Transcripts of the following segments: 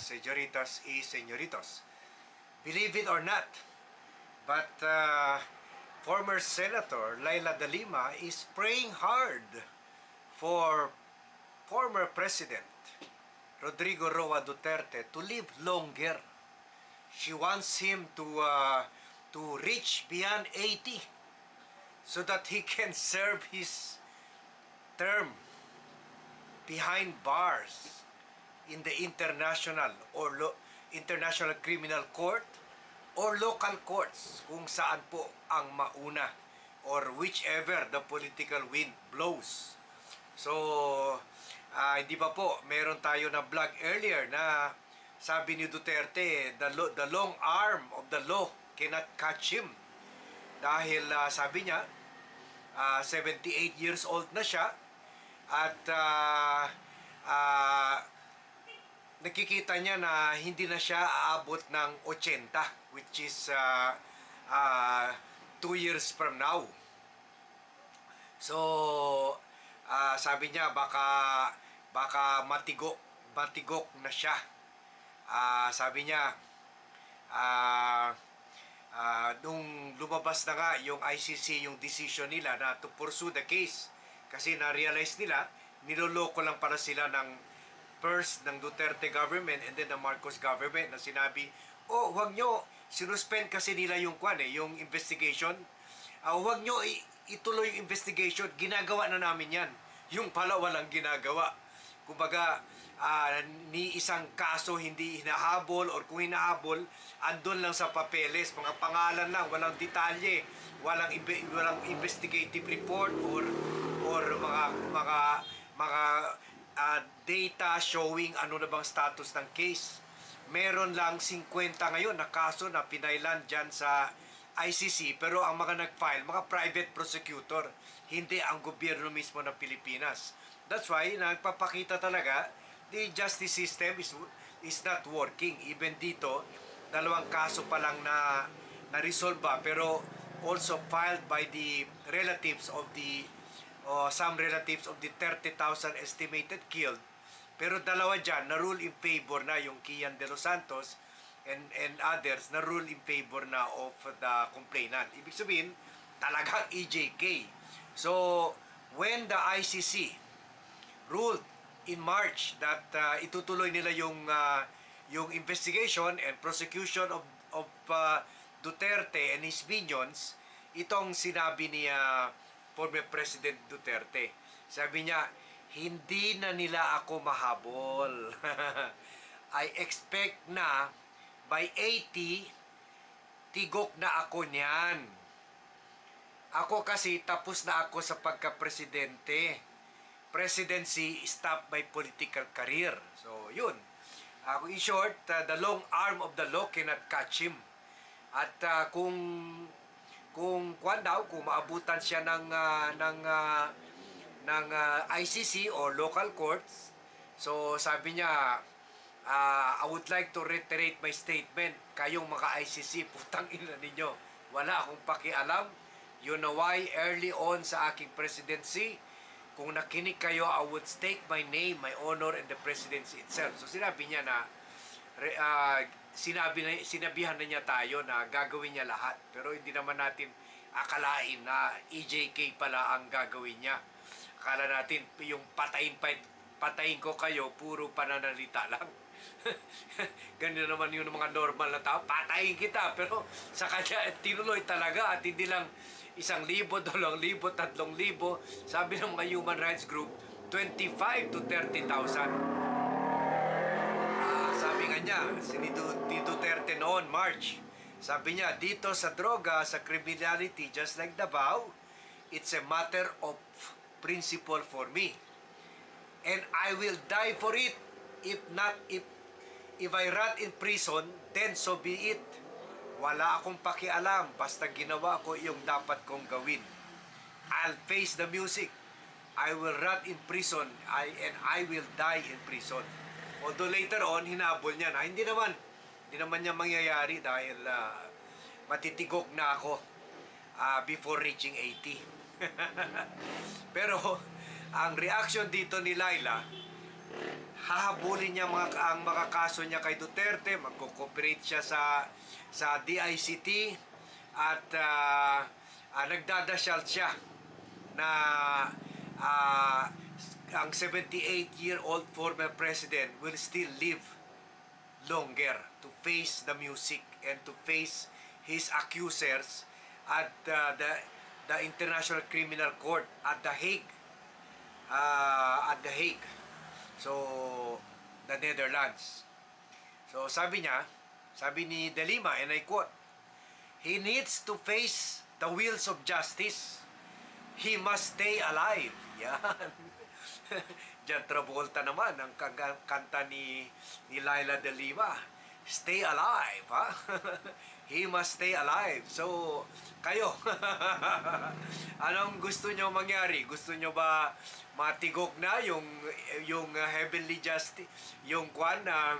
señoritas y señoritos. Believe it or not, but uh, former Senator Laila de Lima is praying hard for former President Rodrigo Roa Duterte to live longer. She wants him to uh, to reach beyond 80 so that he can serve his term behind bars in the international or lo- international criminal court or local courts kung saan po ang mauna or whichever the political wind blows. So, ah, hindi pa po, meron tayo na vlog earlier na sabi ni Duterte, the, lo- the long arm of the law cannot catch him. Dahil ah, sabi niya, ah, 78 years old na siya at ah, ah, nakikita niya na hindi na siya aabot ng 80 which is uh, uh, two years from now. So, ah, sabi niya baka baka matigok matigok na siya. Ah, sabi niya ah ah, nung lumabas na nga yung ICC yung decision nila na to pursue the case kasi na-realize nila niloloko lang para sila ng first ng Duterte government and then the Marcos government na sinabi, oh, wag nyo, sinuspend kasi nila yung kwan eh, yung investigation. Ah, wag nyo ituloy yung investigation, ginagawa na namin yan. Yung pala walang ginagawa. Kumbaga, ah, ni isang kaso hindi hinahabol or kung hinahabol, andun lang sa papeles, mga pangalan lang, walang detalye, walang walang investigative report or or mga mga mga ah, data showing ano na bang status ng case. Meron lang 50 ngayon na kaso na pinailan dyan sa ICC pero ang mga nag-file, mga private prosecutor, hindi ang gobyerno mismo ng Pilipinas. That's why nagpapakita talaga the justice system is is not working. Even dito, dalawang kaso pa lang na na-resolve pero also filed by the relatives of the o some relatives of the 30,000 estimated killed. Pero dalawa dyan, na-rule in favor na yung Kian de los Santos and, and others, na-rule in favor na of the complainant. Ibig sabihin, talagang EJK. So, when the ICC ruled in March that uh, itutuloy nila yung uh, yung investigation and prosecution of of uh, Duterte and his minions, itong sinabi ni uh, former President Duterte. Sabi niya, hindi na nila ako mahabol. I expect na by 80, tigok na ako niyan. Ako kasi tapos na ako sa pagka-presidente. Presidency stopped my political career. So, yun. Ako in short, uh, the long arm of the law cannot catch him. At uh, kung kung kwan daw, kung maabutan siya ng ah, ng ah, ng ah, ICC o local courts, so sabi niya, ah, I would like to reiterate my statement, kayong mga ICC, putang ina ninyo, wala akong pakialam. You know why, early on sa aking presidency, kung nakinig kayo, I would stake my name, my honor, and the presidency itself. So sinabi niya na, ah, sinabi na, sinabihan na niya tayo na gagawin niya lahat. Pero hindi naman natin akalain na EJK pala ang gagawin niya. Akala natin yung patayin, pa- patayin ko kayo, puro pananalita lang. Ganyan naman yung mga normal na tao, patayin kita. Pero sa kanya, tinuloy talaga at hindi lang isang libo, dalawang libo, tatlong libo. Sabi ng mga human rights group, 25 to 30,000. Niya, si Duterte noon, March, sabi niya, dito sa droga, sa criminality, just like Davao, it's a matter of principle for me. And I will die for it. If not, if, if I rot in prison, then so be it. Wala akong pakialam, basta ginawa ko yung dapat kong gawin. I'll face the music. I will rot in prison I, and I will die in prison. Although later on, hinabol niya na hindi naman, hindi naman niya mangyayari dahil ah, matitigok na ako ah, before reaching 80. Pero ang reaction dito ni Laila, hahabulin niya mga, ang mga kaso niya kay Duterte, magko-cooperate siya sa sa DICT at ah, ah, nagdadasal siya na ah, ang 78-year-old former president will still live longer to face the music and to face his accusers at uh, the the International Criminal Court at The Hague. Uh, at The Hague. So the Netherlands. So sabi niya sabi ni De Lima and I quote he needs to face the wheels of justice. He must stay alive. Yan John Travolta naman ang kanta ni ni Laila De Lima stay alive ha? He must stay alive. So kayo anong gusto nyo mangyari? Gusto nyo ba matigok na yung yung uh, heavenly justice yung kwan na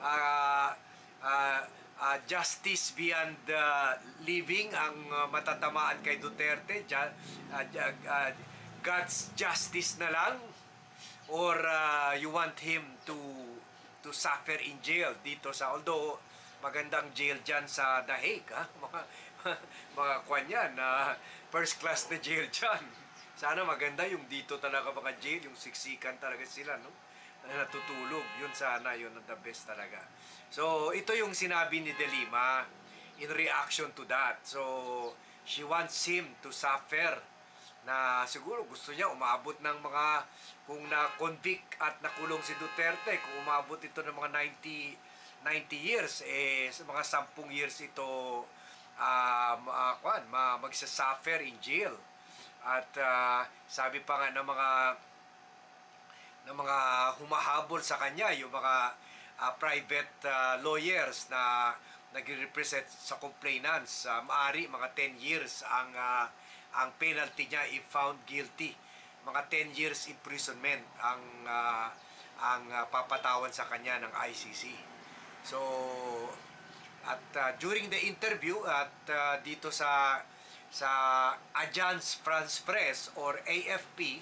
ah, ah, ah, justice beyond uh, living ang uh, matatamaan kay Duterte? Ju- ju- ah, God's justice na lang or uh, you want him to to suffer in jail dito sa although magandang jail dyan sa The Hague ha? mga mga kwan yan na first class na jail dyan. Sana maganda yung dito talaga mga jail yung siksikan talaga sila no? Na natutulog. Yun sana yun ang the best talaga. So ito yung sinabi ni De Lima in reaction to that. So she wants him to suffer na siguro gusto niya umabot ng mga kung na-convict at nakulong si Duterte kung umabot ito ng mga 90 90 years eh mga 10 years ito um, uh, kwan, ma, magsasuffer in jail. At ah, sabi pa nga ng mga ng mga humahabol sa kanya yung mga ah, private ah, lawyers na nagre-represent sa complainants uh, maari mga 10 years ang ah, ang penalty niya if found guilty. Mga 10 years imprisonment ang ah, ang ah, papatawan sa kanya ng ICC so at ah, during the interview at ah, dito sa sa Agence France Press or AFP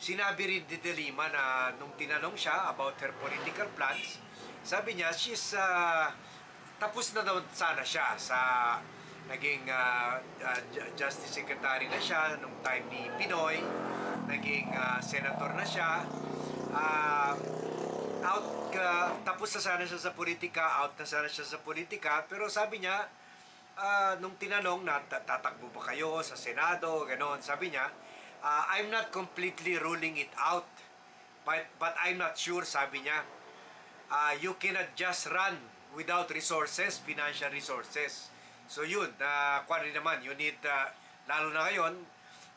sinabi rin ni De Lima na nung tinanong siya about her political plans, sabi niya, she's, uh, tapos na daw sana siya sa naging uh, uh, Ju- Justice Secretary na siya nung time ni Pinoy, naging uh, senator na siya, uh, out, uh, tapos na sana siya sa politika, out na sana siya sa politika, pero sabi niya, ah, nung tinanong na "Ta- tatakbo ba kayo sa Senado, ganon, sabi niya, ah, I'm not completely ruling it out. But, but I'm not sure, sabi niya. Ah, you cannot just run without resources, financial resources. So yun, na uh, naman, you need, ah, lalo na ngayon,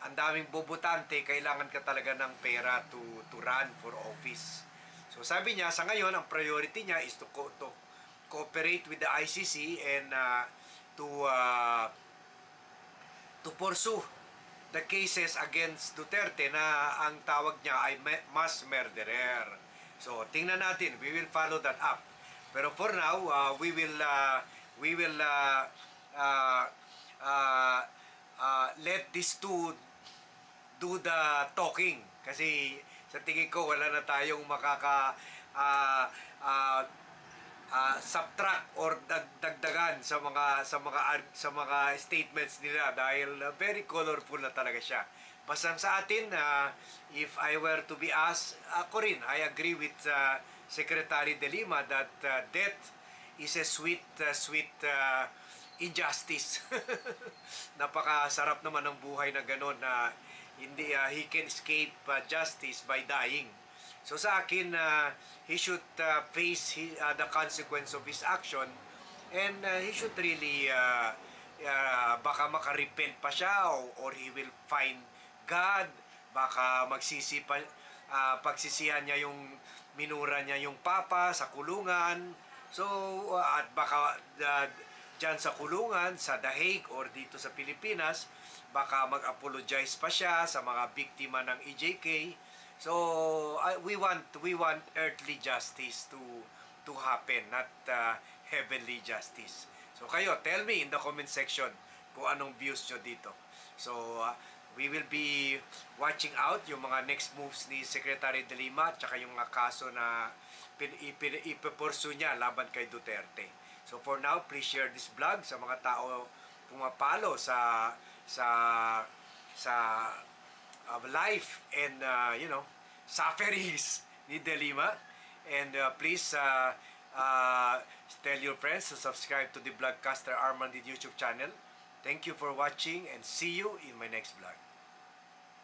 ang daming bobotante, kailangan ka talaga ng pera to, to run for office. So sabi niya, sa ngayon, ang priority niya is to, co- to cooperate with the ICC and uh, to uh, to pursue the cases against Duterte na ang tawag niya ay ma- mass murderer. So, tingnan natin. We will follow that up. Pero for now, uh, we will uh, we will uh, uh, uh, uh, let these two do the talking kasi sa tingin ko wala na tayong makaka ah, ah, ah, subtract or dag dagdagan sa mga sa mga sa mga statements nila dahil uh, very colorful na talaga siya. Basta sa atin uh, if I were to be asked ako rin I agree with uh, Secretary De Lima that uh, death is a sweet uh, sweet uh, injustice. Napakasarap naman ng buhay na gano'n na hindi uh, he can escape uh, justice by dying. So sa akin uh, he should uh, face hi- uh, the consequence of his action and uh, he should really uh, uh, baka makarepent pa siya or, or he will find God baka magsisi pa uh, pagsisihan niya yung minura niya yung papa sa kulungan so uh, at baka uh, dyan sa kulungan sa The Hague or dito sa Pilipinas baka mag-apologize pa siya sa mga biktima ng EJK so uh, we want we want earthly justice to to happen not uh, heavenly justice. So kayo tell me in the comment section kung anong views nyo dito. So uh, we will be watching out yung mga next moves ni Secretary De Lima at saka yung mga kaso na ipupursu niya laban kay Duterte. So for now, please share this vlog sa mga tao pumapalo sa sa sa uh, life and uh, you know sufferings ni De Lima and uh, please uh, uh, tell your friends to subscribe to the Vlogcaster Armandin YouTube channel. Thank you for watching and see you in my next vlog.